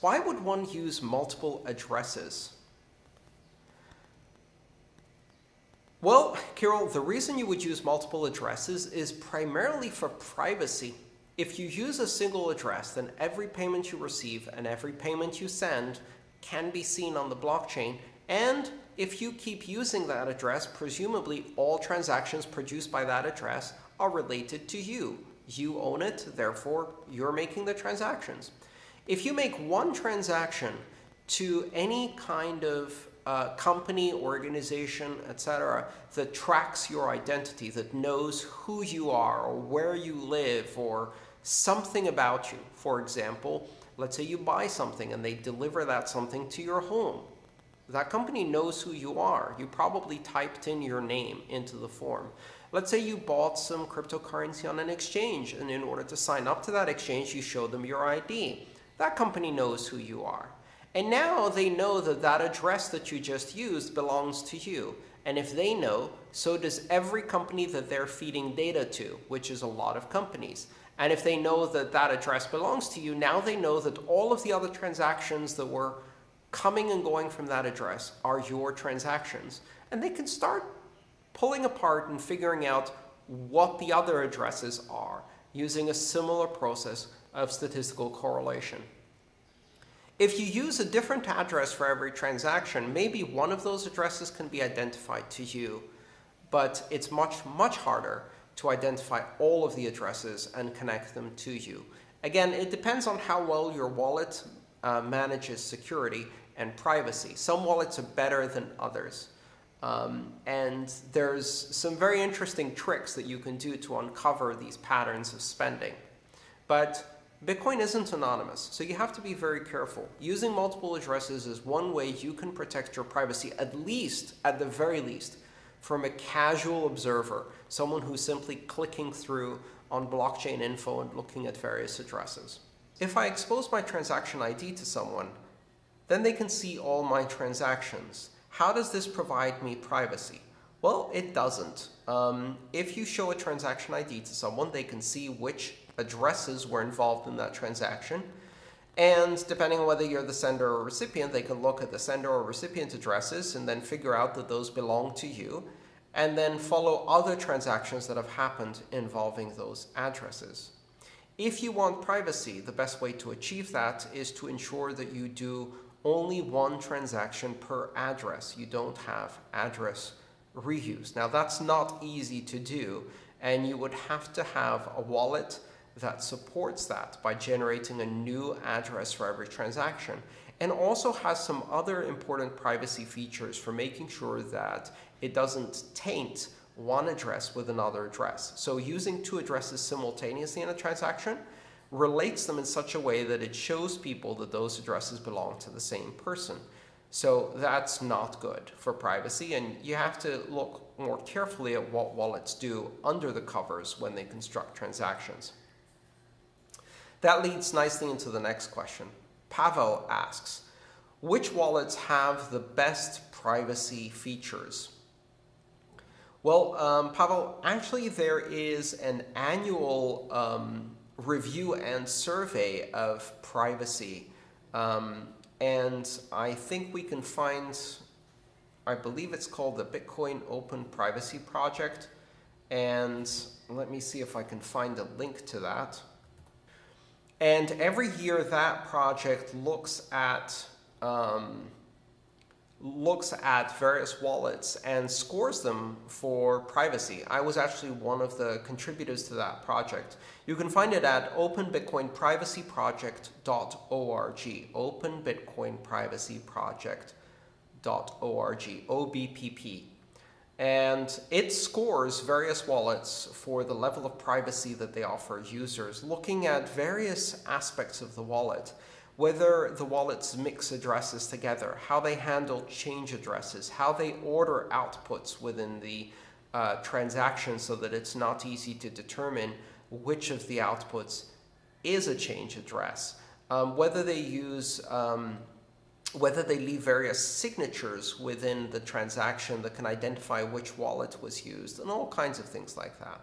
Why would one use multiple addresses? Well, Carol, the reason you would use multiple addresses is primarily for privacy. If you use a single address, then every payment you receive and every payment you send can be seen on the blockchain. And if you keep using that address, presumably all transactions produced by that address are related to you. You own it, therefore you're making the transactions. If you make one transaction to any kind of uh, company, organization, etc., that tracks your identity, that knows who you are or where you live or something about you. For example, let's say you buy something and they deliver that something to your home. That company knows who you are. You probably typed in your name into the form. Let's say you bought some cryptocurrency on an exchange, and in order to sign up to that exchange, you show them your ID. That company knows who you are. And now they know that that address that you just used belongs to you. And if they know, so does every company that they're feeding data to, which is a lot of companies. And if they know that that address belongs to you, now they know that all of the other transactions that were coming and going from that address are your transactions. And they can start pulling apart and figuring out what the other addresses are using a similar process of statistical correlation. If you use a different address for every transaction, maybe one of those addresses can be identified to you, but it's much, much harder to identify all of the addresses and connect them to you. Again, it depends on how well your wallet uh, manages security and privacy. Some wallets are better than others. Um, and there's some very interesting tricks that you can do to uncover these patterns of spending. But Bitcoin isn't anonymous, so you have to be very careful. Using multiple addresses is one way you can protect your privacy, at least, at the very least, from a casual observer, someone who's simply clicking through on blockchain info and looking at various addresses. If I expose my transaction ID to someone, then they can see all my transactions. How does this provide me privacy? Well, it doesn't. Um, if you show a transaction ID to someone, they can see which addresses were involved in that transaction. And depending on whether you're the sender or recipient, they can look at the sender or recipient addresses and then figure out that those belong to you and then follow other transactions that have happened involving those addresses. If you want privacy, the best way to achieve that is to ensure that you do only one transaction per address. You don't have address reuse. Now that's not easy to do and you would have to have a wallet that supports that by generating a new address for every transaction and also has some other important privacy features for making sure that it doesn't taint one address with another address. So using two addresses simultaneously in a transaction relates them in such a way that it shows people that those addresses belong to the same person. So that's not good for privacy and you have to look more carefully at what wallets do under the covers when they construct transactions. That leads nicely into the next question. Pavel asks, which wallets have the best privacy features? Well, um, Pavel, actually there is an annual um, review and survey of privacy. Um, and I think we can find, I believe it's called the Bitcoin Open Privacy Project. And let me see if I can find a link to that. And every year that project looks at um, looks at various wallets and scores them for privacy. I was actually one of the contributors to that project. You can find it at openbitcoinprivacyproject.org, openbitcoinprivacyproject.org, OBPP and it scores various wallets for the level of privacy that they offer users, looking at various aspects of the wallet, whether the wallets mix addresses together, how they handle change addresses, how they order outputs within the uh, transaction so that it's not easy to determine which of the outputs is a change address, um, whether they use um, whether they leave various signatures within the transaction that can identify which wallet was used, and all kinds of things like that.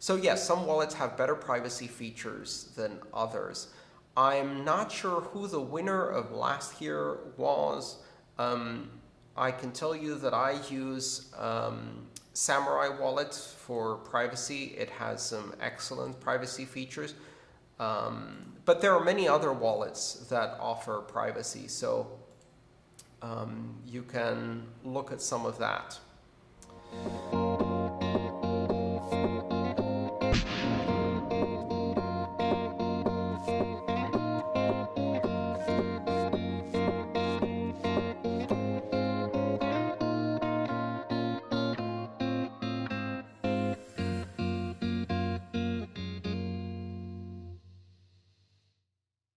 So yes, some wallets have better privacy features than others. I'm not sure who the winner of last year was. Um, I can tell you that I use um, Samurai Wallet for privacy. It has some excellent privacy features. Um, but there are many other wallets that offer privacy, so um, you can look at some of that.